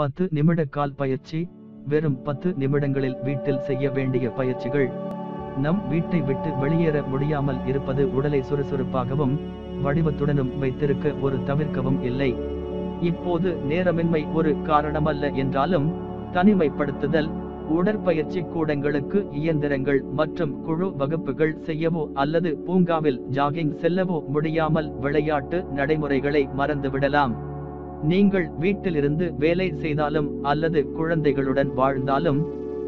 பத்து நிமிட கால் பயிற்சி வெறும் பத்து நிமிடங்களில் வீட்டில் செய்ய வேண்டிய பயிற்சிகள். நம் வீட்டை விட்டு வெளியேற முடியாமல் இருப்பது உடலை சுறுசுறுப்பாகவும் வடிவத்துடனும் வைத்திருக்க ஒரு தவிர்க்கவும் இல்லை. இப்போது நேரமின்மை ஒரு காரணமல்ல என்றாலும் தனிமைப்படுத்துதல் உடற்பயிற்சி கூடங்களுக்கு இயந்திரங்கள் மற்றும் குழு வகுப்புகள் செய்யவோ அல்லது பூங்காவில் ஜாகிங் செல்லவோ முடியாமல் விளையாட்டு நடைமுறைகளை மறந்துவிடலாம். நீங்கள் வீட்டிலிருந்து வேலை செய்தாலும் அல்லது குழந்தைகளுடன் வாழ்ந்தாலும்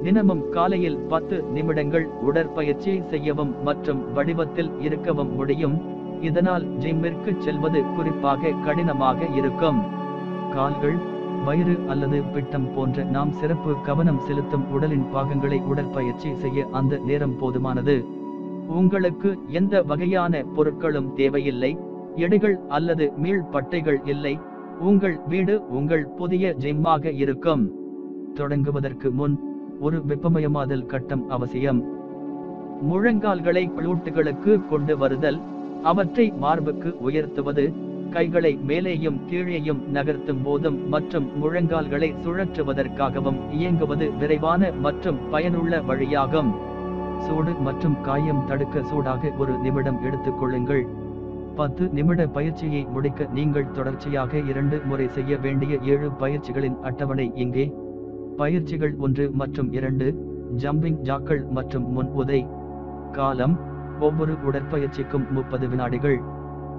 தினமும் காலையில் பத்து நிமிடங்கள் உடற்பயிற்சி செய்யவும் மற்றும் வடிவத்தில் இருக்கவும் முடியும். இதனால் ஜிம்மிற்கு செல்வது குறிப்பாக கடினமாக இருக்கும். கால்கள் வயிறு அல்லது பிட்டம் போன்ற நாம் சிறப்பு கவனம் செலுத்தும் உடலின் பாகங்களை உடற்பயிற்சி செய்ய அந்த நேரம் போதுமானது. உங்களுக்கு எந்த வகையான பொருட்களும் தேவையில்லை. எடைகள் அல்லது மீள் பட்டைகள் இல்லை. உங்கள் வீடு உங்கள் புதிய ஜிம்மாக இருக்கும். தொடங்குவதற்கு முன் ஒரு வெப்பமயமாதல் கட்டம் அவசியம். முழங்கால்களை குளூட்டுகளுக்கு கொண்டு வருதல் அவற்றை மார்புக்கு உயர்த்துவது கைகளை மேலேயும் கீழேயும் நகர்த்தும் போதும் மற்றும் முழங்கால்களை சுழற்றுவதற்காகவும் இயங்குவது விரைவான மற்றும் பயனுள்ள வழியாகும். சூடு மற்றும் காயம் தடுக்க சூடாக ஒரு நிமிடம் எடுத்துக் கொள்ளுங்கள் பத்து நிமிட பயிற்சியை முடிக்க நீங்கள் தொடர்ச்சியாக இரண்டு முறை செய்ய வேண்டிய ஏழு பயிற்சிகளின் அட்டவணை இங்கே. பயிற்சிகள் ஒன்று மற்றும் இரண்டு ஜம்பிங் ஜாக்கள் மற்றும் முன் உதை. காலம் ஒவ்வொரு உடற்பயிற்சிக்கும் முப்பது வினாடிகள்.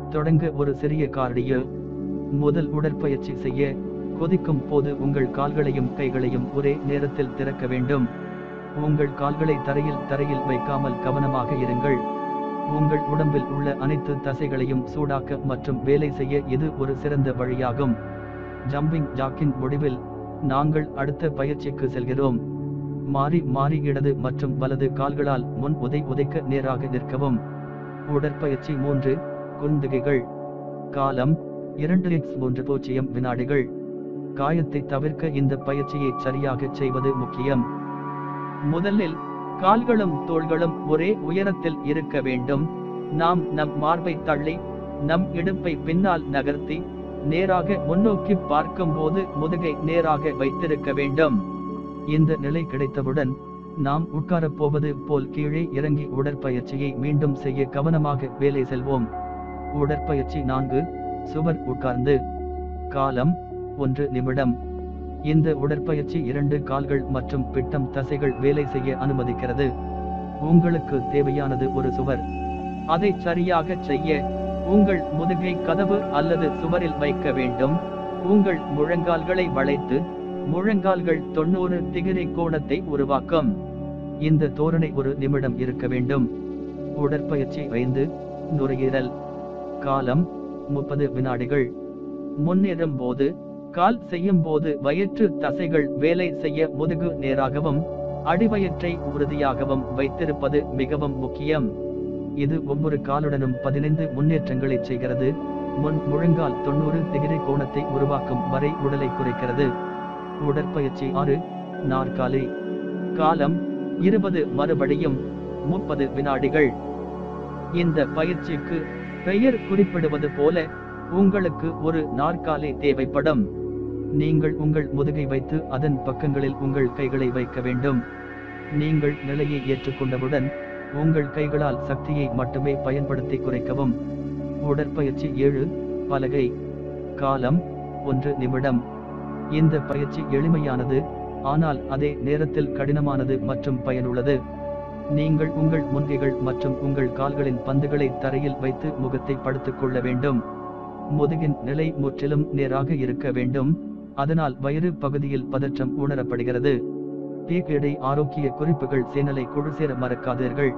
தொடங்க ஒரு சிறிய கார்டியோ. முதல் உடற்பயிற்சி செய்ய கொதிக்கும் போது உங்கள் கால்களையும் கைகளையும் ஒரே நேரத்தில் திறக்க வேண்டும். உங்கள் கால்களை தரையில் தரையில் வைக்காமல் கவனமாக இருங்கள். உங்கள் உடம்பில் உள்ள அனைத்து தசைகளையும் சூடாக்க மற்றும் வேலை செய்ய இது ஒரு சிறந்த வழியாகும். ஜம்பிங் ஜாக்கின் முடிவில் நாங்கள் அடுத்த பயிற்சிக்கு செல்கிறோம். மாறி மாறி இடது மற்றும் வலது கால்களால் முன் உதை உதைக்க நேராக நிற்கவும். உடற்பயிற்சி மூன்று குந்துகைகள் காலம் இரண்டு எக்ஸ் மூன்று பூஜ்ஜியம் வினாடிகள். காயத்தை தவிர்க்க இந்த பயிற்சியை சரியாக செய்வது முக்கியம். முதலில் கால்களும் தோள்களும் ஒரே உயரத்தில் இருக்க வேண்டும். நாம் நம் மார்பை தள்ளி நம் இடுப்பை பின்னால் நகர்த்தி நேராக முன்னோக்கி பார்க்கும்போது முதுகை நேராக வைத்திருக்க வேண்டும். இந்த நிலை கிடைத்தவுடன் நாம் உட்காரப் போவது போல் கீழே இறங்கி உடற்பயிற்சியை மீண்டும் செய்ய கவனமாக வேலை செல்வோம். உடற்பயிற்சி நான்கு சுவர் உட்கார்ந்து காலம் ஒன்று நிமிடம். இந்த உடற்பயிற்சி இரண்டு கால்கள் மற்றும் பிட்டம் தசைகள் வேலை செய்ய அனுமதிக்கிறது. உங்களுக்கு தேவையானது ஒரு சுவர். அதை சரியாக செய்ய உங்கள் முதுகை கதவு அல்லது சுவரில் வைக்க வேண்டும். உங்கள் முழங்கால்களை வளைத்து முழங்கால்கள் தொண்ணூறு டிகிரி கோணத்தை உருவாக்கும். இந்த தோரணை ஒரு நிமிடம் இருக்க வேண்டும். உடற்பயிற்சி ஐந்து நுரையீரல் காலம் முப்பது வினாடிகள். முன்னேறும் போது கால் செய்யும் போது வயிற்று தசைகள் வேலை செய்ய முதுகு நேராகவும் அடிவயிற்றை உறுதியாகவும் வைத்திருப்பது மிகவும் முக்கியம். இது ஒவ்வொரு காலுடனும் பதினைந்து முன்னேற்றங்களை செய்கிறது. முன் முழங்கால் தொண்ணூறு டிகிரி கோணத்தை உருவாக்கும் வரை உடலை குறைக்கிறது. உடற்பயிற்சி ஆறு நாற்காலி. காலம் இருபது மறுபடியும் முப்பது வினாடிகள். இந்த பயிற்சிக்கு பெயர் குறிப்பிடுவது போல உங்களுக்கு ஒரு நாற்காலி தேவைப்படும். நீங்கள் உங்கள் முதுகை வைத்து அதன் பக்கங்களில் உங்கள் கைகளை வைக்க வேண்டும். நீங்கள் நிலையை ஏற்றுக்கொண்டவுடன் உங்கள் கைகளால் சக்தியை மட்டுமே பயன்படுத்தி குறைக்கவும். உடற்பயிற்சி ஏழு பலகை. காலம் ஒன்று நிமிடம். இந்த பயிற்சி எளிமையானது ஆனால் அதே நேரத்தில் கடினமானது மற்றும் பயனுள்ளது. நீங்கள் உங்கள் முன்கைகள் மற்றும் உங்கள் கால்களின் பந்துகளை தரையில் வைத்து முகத்தை படுத்துக் கொள்ள வேண்டும். முதுகின் நிலை முற்றிலும் நேராக இருக்க வேண்டும். அதனால் வயிறு பகுதியில் பதற்றம் உணரப்படுகிறது. பீக் எடை ஆரோக்கிய குறிப்புகள் சேனலை குழு சேர மறக்காதீர்கள்.